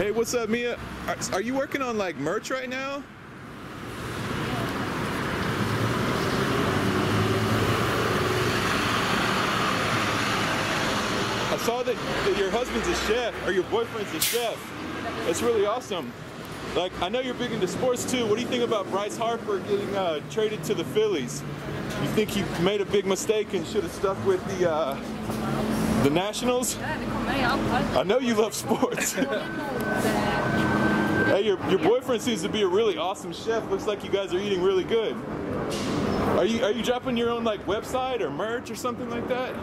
Hey, what's up, Mia? Are, are you working on like merch right now? I saw that, that your husband's a chef, or your boyfriend's a chef. That's really awesome. Like, I know you're big into sports too. What do you think about Bryce Harper getting uh, traded to the Phillies? You think he made a big mistake and should have stuck with the uh, the Nationals? I know you love sports. hey, your, your boyfriend seems to be a really awesome chef. Looks like you guys are eating really good. Are you are you dropping your own like website or merch or something like that?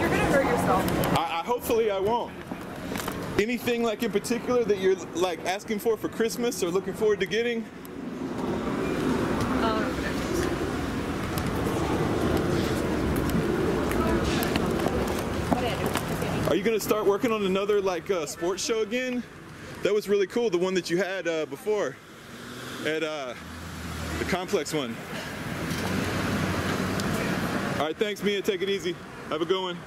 You're gonna hurt yourself. I, I hopefully I won't. Anything like in particular that you're like asking for for Christmas or looking forward to getting? Are you gonna start working on another like uh, sports show again? That was really cool. The one that you had uh, before at uh, the complex one. All right, thanks, Mia. Take it easy. Have a good one.